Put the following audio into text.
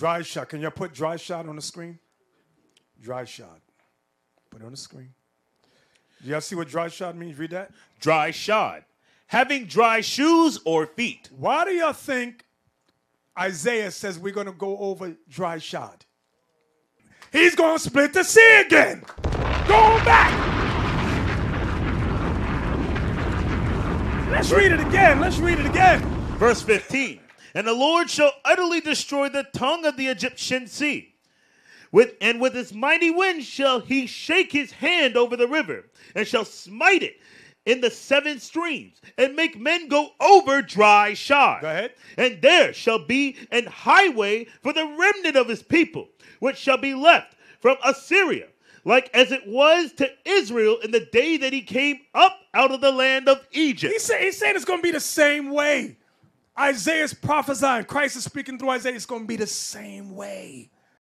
Dry shot. Can you put dry shot on the screen? Dry shot. Put it on the screen. Do y'all see what dry shot means? Read that. Dry shod. Having dry shoes or feet. Why do y'all think Isaiah says we're going to go over dry shod? He's going to split the sea again. Going back. Let's read it again. Let's read it again. Verse 15. And the Lord shall utterly destroy the tongue of the Egyptian sea. With, and with his mighty wind shall he shake his hand over the river, and shall smite it in the seven streams, and make men go over dry shod. Go ahead. And there shall be an highway for the remnant of his people, which shall be left from Assyria, like as it was to Israel in the day that he came up out of the land of Egypt. He said, he's saying it's going to be the same way. Isaiah's prophesying. Christ is speaking through Isaiah. It's going to be the same way.